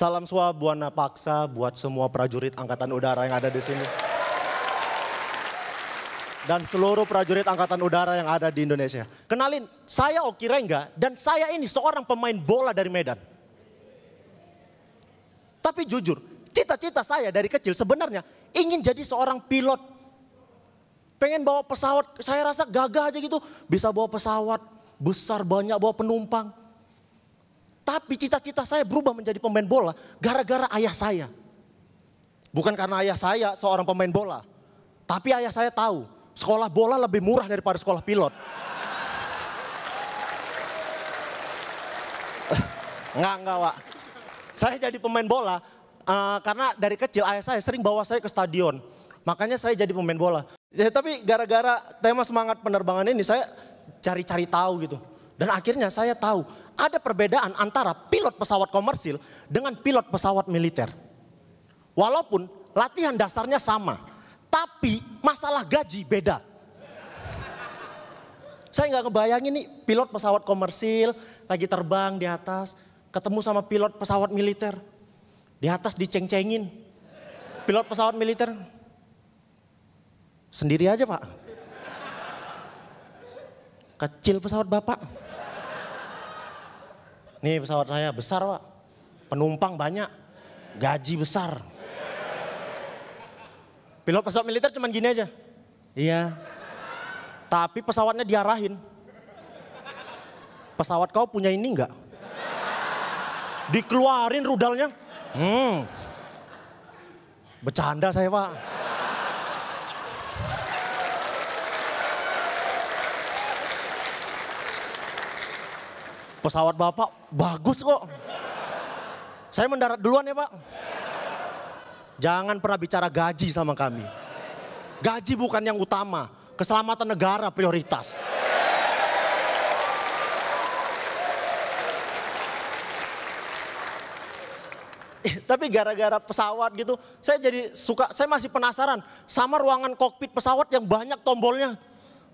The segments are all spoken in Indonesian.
Salam suah buana paksa buat semua prajurit angkatan udara yang ada di sini. Dan seluruh prajurit angkatan udara yang ada di Indonesia. Kenalin, saya Oki Rengga dan saya ini seorang pemain bola dari Medan. Tapi jujur, cita-cita saya dari kecil sebenarnya ingin jadi seorang pilot. Pengen bawa pesawat, saya rasa gagah aja gitu. Bisa bawa pesawat besar banyak bawa penumpang. Tapi cita-cita saya berubah menjadi pemain bola gara-gara ayah saya. Bukan karena ayah saya seorang pemain bola. Tapi ayah saya tahu sekolah bola lebih murah daripada sekolah pilot. Enggak, enggak, Wak. Saya jadi pemain bola uh, karena dari kecil ayah saya sering bawa saya ke stadion. Makanya saya jadi pemain bola. Ya, tapi gara-gara tema semangat penerbangan ini saya cari-cari tahu gitu. Dan akhirnya saya tahu ada perbedaan antara pilot pesawat komersil dengan pilot pesawat militer. Walaupun latihan dasarnya sama, tapi masalah gaji beda. Saya nggak ngebayangin nih pilot pesawat komersil lagi terbang di atas, ketemu sama pilot pesawat militer. Di atas diceng-cengin. Pilot pesawat militer. Sendiri aja pak. Kecil pesawat bapak. Nih pesawat saya besar pak. Penumpang banyak. Gaji besar. Pilot pesawat militer cuman gini aja. Iya. Tapi pesawatnya diarahin. Pesawat kau punya ini enggak? Dikeluarin rudalnya. Hmm. Bercanda saya pak. Pesawat bapak bagus kok. Saya mendarat duluan ya pak. Jangan pernah bicara gaji sama kami. Gaji bukan yang utama. Keselamatan negara prioritas. Tapi gara-gara pesawat gitu, saya jadi suka, saya masih penasaran sama ruangan kokpit pesawat yang banyak tombolnya.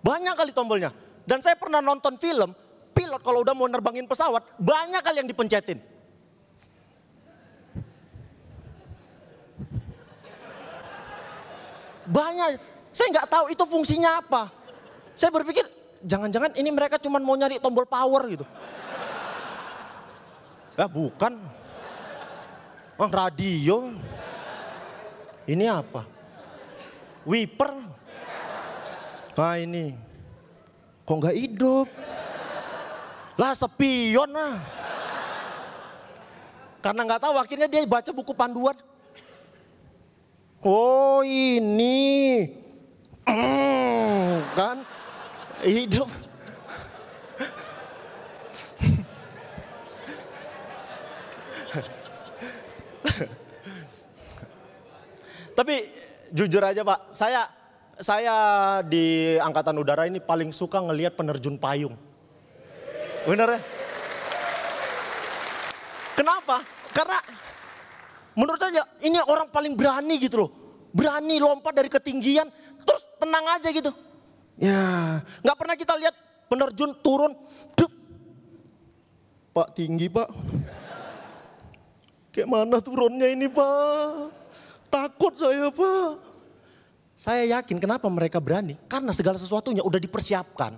Banyak kali tombolnya. Dan saya pernah nonton film, pilot kalau udah mau nerbangin pesawat, banyak kali yang dipencetin. Banyak, saya nggak tahu itu fungsinya apa. Saya berpikir, jangan-jangan ini mereka cuma mau nyari tombol power gitu. Ya bukan. Oh, radio. Ini apa? Wiper. Nah ini. Kok nggak hidup? Lah sepion lah. Karena nggak tahu akhirnya dia baca buku panduan. Oh ini. Mm, kan hidup. Tapi jujur aja Pak, saya saya di angkatan udara ini paling suka ngelihat penerjun payung. Bener ya? Kenapa? Karena menurut saya ini orang paling berani gitu loh. Berani lompat dari ketinggian, terus tenang aja gitu. Ya, nggak pernah kita lihat penerjun turun, dup. Pak tinggi pak. Kayak mana turunnya ini pak? Takut saya pak. Saya yakin kenapa mereka berani. Karena segala sesuatunya udah dipersiapkan.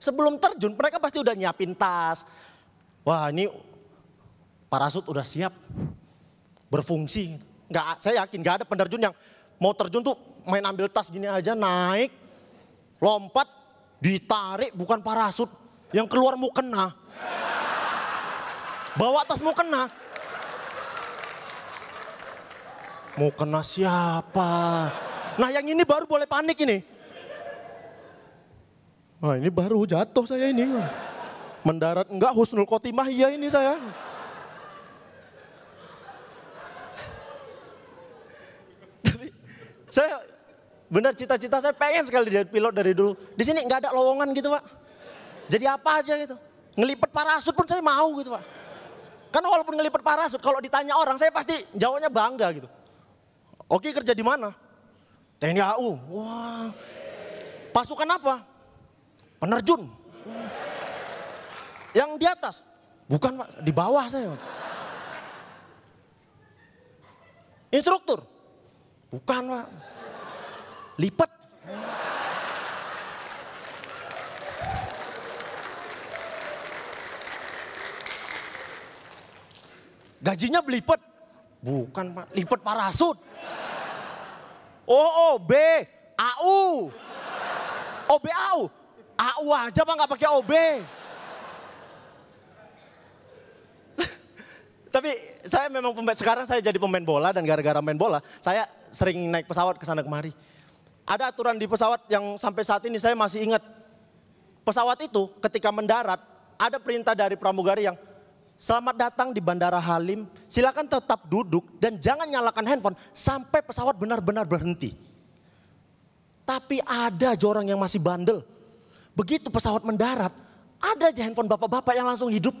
Sebelum terjun mereka pasti udah nyiapin tas. Wah ini parasut udah siap. Berfungsi. Nggak, saya yakin gak ada penerjun yang mau terjun tuh main ambil tas gini aja naik. Lompat ditarik bukan parasut. Yang keluar mau kena. Bawa tas mau kena. Mau kena siapa? Nah yang ini baru boleh panik ini. Nah ini baru jatuh saya ini. Mendarat enggak husnul khotimah iya ini saya. Saya benar cita-cita saya pengen sekali jadi pilot dari dulu. Di sini nggak ada lowongan gitu pak. Jadi apa aja gitu. Ngelipet parasut pun saya mau gitu pak. Karena walaupun ngelipet parasut, kalau ditanya orang saya pasti jawabnya bangga gitu. Oke kerja di mana? TNI AU. Wah. Pasukan apa? Penerjun. Yang di atas? Bukan pak, di bawah saya. Instruktur? Bukan pak. Lipat. Gajinya belipet? Bukan pak, lipat parasut. OOB, AU. OB AU. Aja pak nggak pakai OB. Tapi saya memang pemain, sekarang saya jadi pemain bola dan gara-gara main bola, saya sering naik pesawat ke sana kemari. Ada aturan di pesawat yang sampai saat ini saya masih ingat. Pesawat itu ketika mendarat, ada perintah dari pramugari yang selamat datang di Bandara Halim, silakan tetap duduk dan jangan nyalakan handphone sampai pesawat benar-benar berhenti. Tapi ada orang yang masih bandel. Begitu pesawat mendarat, ada aja handphone bapak-bapak yang langsung hidup.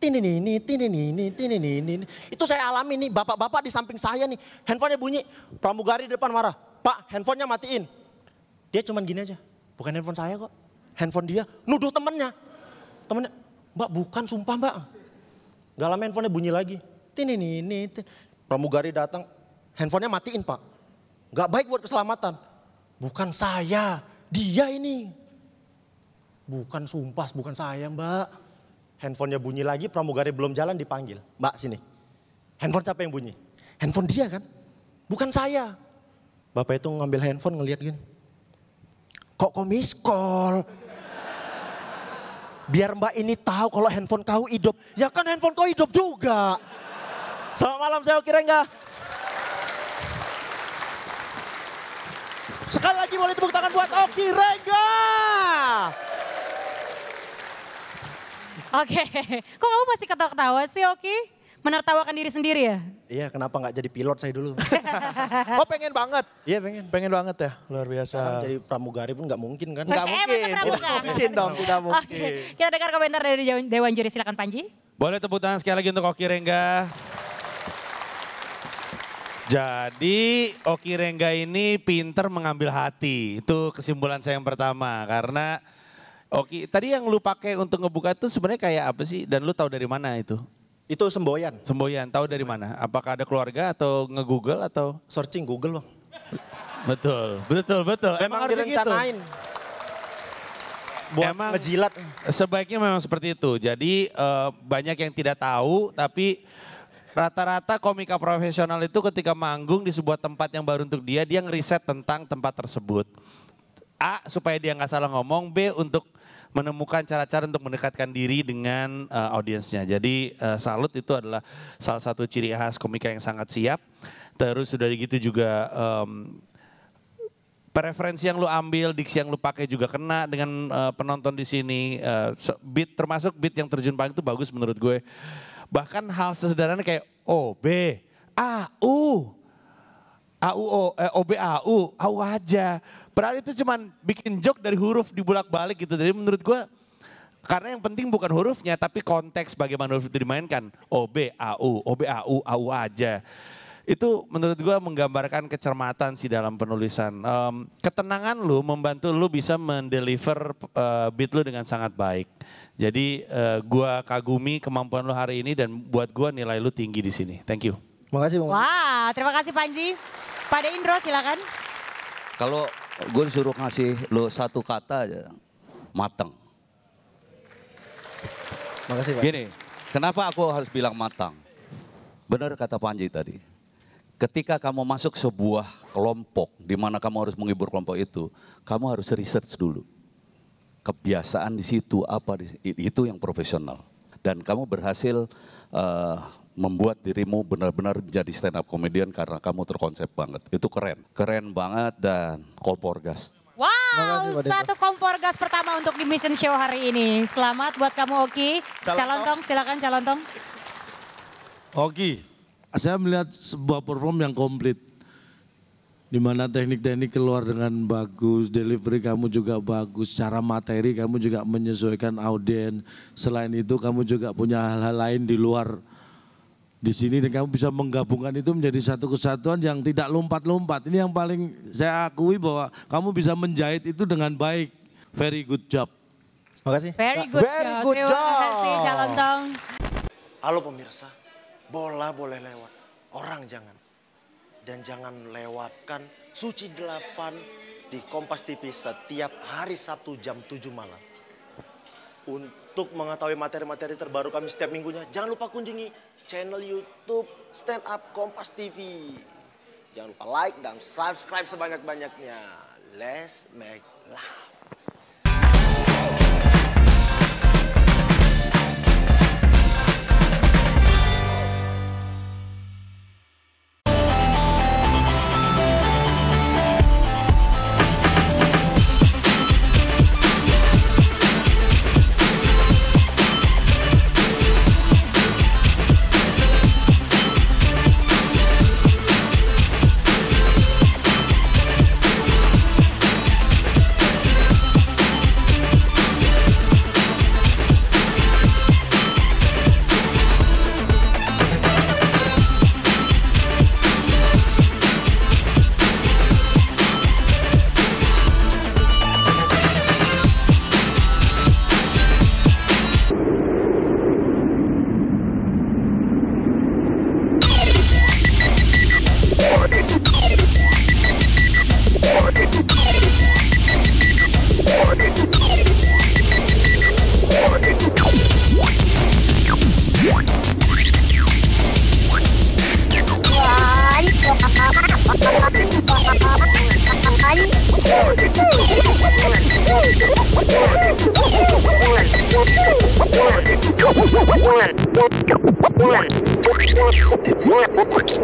Tini ini, tini ini, tini ini. Itu saya alami nih, bapak-bapak di samping saya nih. Handphonenya bunyi, pramugari di depan marah. Pak, handphonenya matiin. Dia cuman gini aja, bukan handphone saya kok. Handphone dia, nuduh temennya. Temennya, mbak bukan sumpah mbak. Gak lama handphonenya bunyi lagi. Tini ini. Pramugari datang, handphonenya matiin pak. Gak baik buat keselamatan. Bukan saya, dia ini. Bukan sumpah, bukan saya mbak handphonenya bunyi lagi, pramugari belum jalan dipanggil. Mbak sini, handphone siapa yang bunyi? Handphone dia kan, bukan saya. Bapak itu ngambil handphone ngeliat gini. Kok kok miss call? Biar mbak ini tahu kalau handphone kau hidup. Ya kan handphone kau hidup juga. Selamat malam saya kira enggak. Sekali lagi boleh tepuk tangan buat Oki Rengga. Oke, kok kamu masih ketawa-ketawa sih Oki? Menertawakan diri sendiri ya? Iya, kenapa nggak jadi pilot saya dulu? oh pengen banget? Iya pengen. Pengen banget ya, luar biasa. Sekarang jadi pramugari pun nggak mungkin kan? Nggak Eh, mungkin, masa tidak pramugari? mungkin dong, tidak mungkin. Oke, kita dengar komentar dari Dewan- Dewan Juri, silakan Panji. Boleh tepuk tangan sekali lagi untuk Oki Rengga. Jadi Oki Rengga ini pinter mengambil hati. Itu kesimpulan saya yang pertama. Karena Oki, tadi yang lu pakai untuk ngebuka itu sebenarnya kayak apa sih? Dan lu tahu dari mana itu? Itu semboyan. Semboyan, tahu dari mana? Apakah ada keluarga atau nge-google atau? Searching Google bang. Betul, betul, betul. Memang harusnya gitu. direncanain. Buat Emang- ngejilat. Sebaiknya memang seperti itu. Jadi eh, banyak yang tidak tahu, tapi rata-rata komika profesional itu ketika manggung di sebuah tempat yang baru untuk dia, dia ngeriset tentang tempat tersebut. A, supaya dia nggak salah ngomong. B, untuk menemukan cara-cara untuk mendekatkan diri dengan eh, audiensnya. Jadi eh, salut itu adalah salah satu ciri khas komika yang sangat siap. Terus sudah gitu juga em, preferensi yang lu ambil, diksi yang lu pakai juga kena dengan eh, penonton di sini. Se- beat termasuk beat yang terjun paling itu bagus menurut gue. Bahkan hal sesederhana kayak O, B, A, U. AU, O, eh, OB, AU, AU aja. Padahal itu cuman bikin joke dari huruf dibulak-balik gitu. Jadi menurut gue karena yang penting bukan hurufnya tapi konteks bagaimana huruf itu dimainkan. OB, AU, OB, AU, AU aja. Itu menurut gue menggambarkan kecermatan sih dalam penulisan. Em, ketenangan lu membantu lu bisa mendeliver eh, beat lu dengan sangat baik. Jadi eh, gua kagumi kemampuan lu hari ini dan buat gua nilai lu tinggi di sini. Thank you. Makasih bang. Wah, terima kasih Panji. Pada Indro silakan. Kalau gue disuruh ngasih lo satu kata aja, matang. Makasih pak. Gini, kenapa aku harus bilang matang? Benar kata Panji tadi. Ketika kamu masuk sebuah kelompok, di mana kamu harus menghibur kelompok itu, kamu harus research dulu. Kebiasaan di situ apa di- itu yang profesional. Dan kamu berhasil eh, membuat dirimu benar-benar menjadi stand up comedian karena kamu terkonsep banget. Itu keren, keren banget dan kompor gas. Wow, Makasih, satu kompor gas pertama untuk di Mission Show hari ini. Selamat buat kamu Oki. Calon Calontong, silakan Calontong. Oke, saya melihat sebuah perform yang komplit. Di mana teknik-teknik keluar dengan bagus, delivery kamu juga bagus, cara materi kamu juga menyesuaikan audiens. Selain itu kamu juga punya hal-hal lain di luar di sini dan kamu bisa menggabungkan itu menjadi satu kesatuan yang tidak lompat-lompat. Ini yang paling saya akui bahwa kamu bisa menjahit itu dengan baik. Very good job. Makasih. Very good Very job. good Terima job. kasih Calontong. Halo pemirsa, bola boleh lewat, orang jangan. Dan jangan lewatkan Suci 8 di Kompas TV setiap hari Sabtu jam 7 malam. Untuk mengetahui materi-materi terbaru kami setiap minggunya, jangan lupa kunjungi channel YouTube Stand Up Kompas TV. Jangan lupa like dan subscribe sebanyak-banyaknya. Let's make love. One.